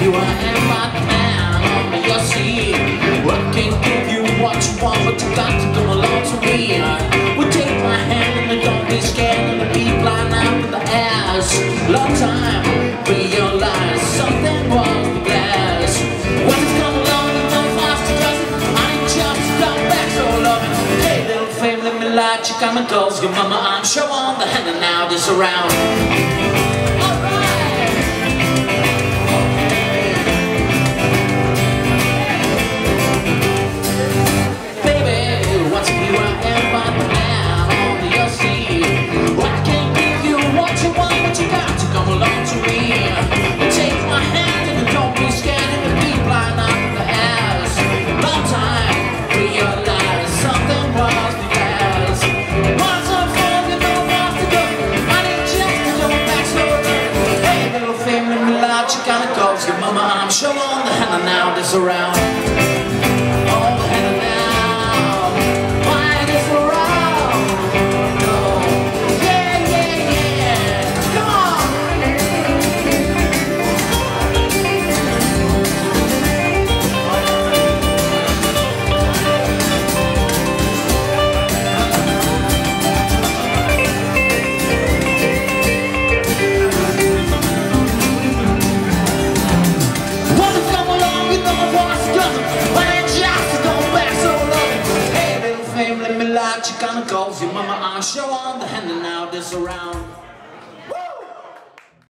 you are in my town working give you what you want, but you got to come along to me. Take my hand be scared, and the. Long time, got my dolls. Your mama, I'm sure on the hand and now this around. On the hand now this around. Let me light gonna go. Your mama, I'm sure on the hand and now this around.